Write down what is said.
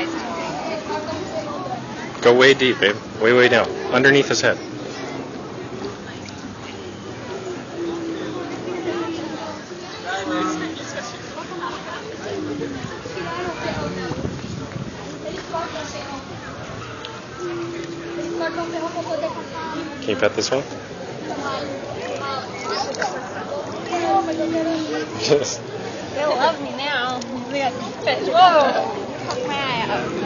Ice cream. Go way deep, babe. Way, way down. Underneath his head. Can you pet this one? Yes. They love me now. Look at this fish. Whoa! Yeah.